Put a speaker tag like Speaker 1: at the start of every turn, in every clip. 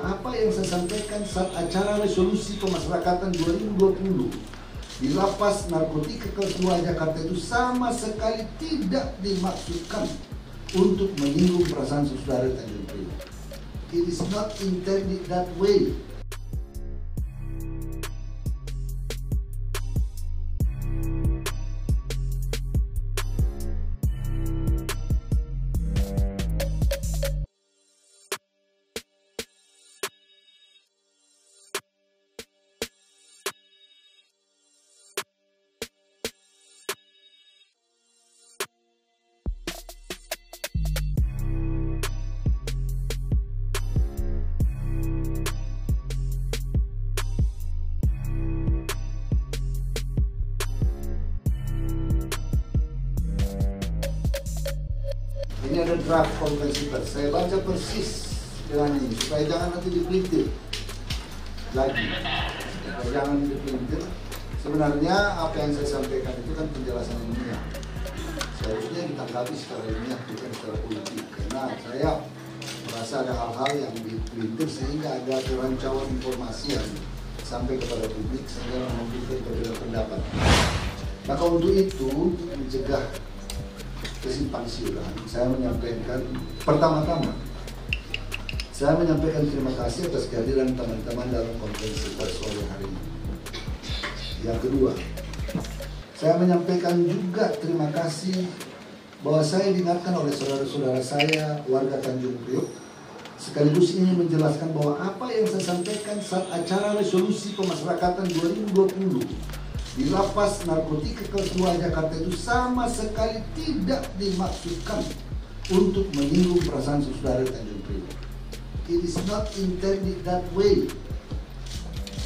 Speaker 1: Apa yang saya sampaikan saat acara resolusi pemasyarakatan 2020 di lapas narkotika 2 Jakarta itu sama sekali tidak dimaksudkan untuk menyinggung perasaan saudara Tanjung Priok. It is not intended that way. Ini ada draft konvensi pers. Saya baca persis dengan ini supaya jangan nanti dipelintir lagi. Supaya jangan dipelintir. Sebenarnya apa yang saya sampaikan itu kan penjelasan ilmiah. Seharusnya ditanggapi secara ilmiah bukan secara politik. Karena saya merasa ada hal-hal yang dipelintir sehingga ada kerancauan informasi yang sampai kepada publik sehingga memberikan berbeda pendapat. Maka untuk itu mencegah kesimpang siuran, saya menyampaikan pertama-tama. Saya menyampaikan terima kasih atas kehadiran teman-teman dalam konferensi pers sore hari ini. Yang kedua, saya menyampaikan juga terima kasih bahwa saya diingatkan oleh saudara-saudara saya warga Tanjung Priok sekaligus ini menjelaskan bahwa apa yang saya sampaikan saat acara resolusi pemasyarakatan 2020 di lapas narkotika kelas 2 Jakarta itu sama sekali tidak dimaksudkan untuk menyinggung perasaan saudara Tanjung Priok. It is not intended that way.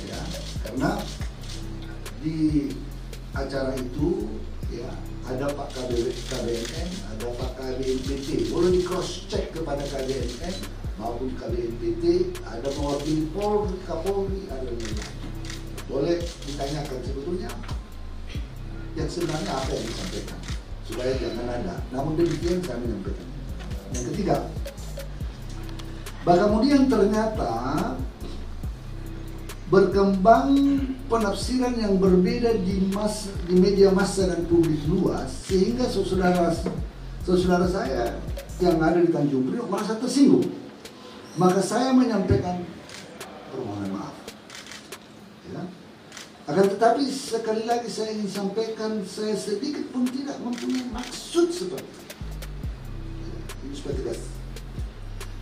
Speaker 1: Ya, karena di acara itu ya ada Pak KBW, KBNN, ada Pak KBNPT. Boleh di cross check kepada KBNN maupun KBNPT, ada mewakili Polri, Kapolri, ada lain boleh ditanyakan sebetulnya yang sebenarnya apa yang disampaikan supaya jangan ada. Namun demikian saya menyampaikan. Yang ketiga, bahkan kemudian ternyata berkembang penafsiran yang berbeda di mas di media massa dan publik luas sehingga saudara saudara saya yang ada di Tanjung Priok merasa tersinggung. Maka saya menyampaikan Tetapi sekali lagi saya ingin sampaikan saya sedikit pun tidak mempunyai maksud seperti itu. Ini supaya tegas.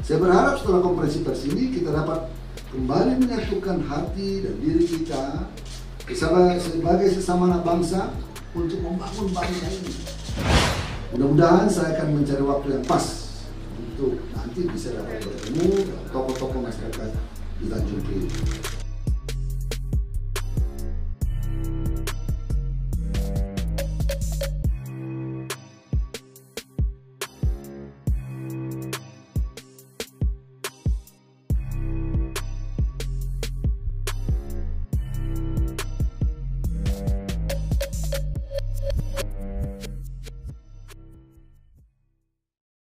Speaker 1: Saya berharap setelah konferensi pers ini kita dapat kembali menyatukan hati dan diri kita sebagai sesama anak bangsa untuk membangun bangsa ini. Mudah-mudahan saya akan mencari waktu yang pas untuk nanti bisa dapat bertemu tokoh-tokoh masyarakat di Tanjung Priok.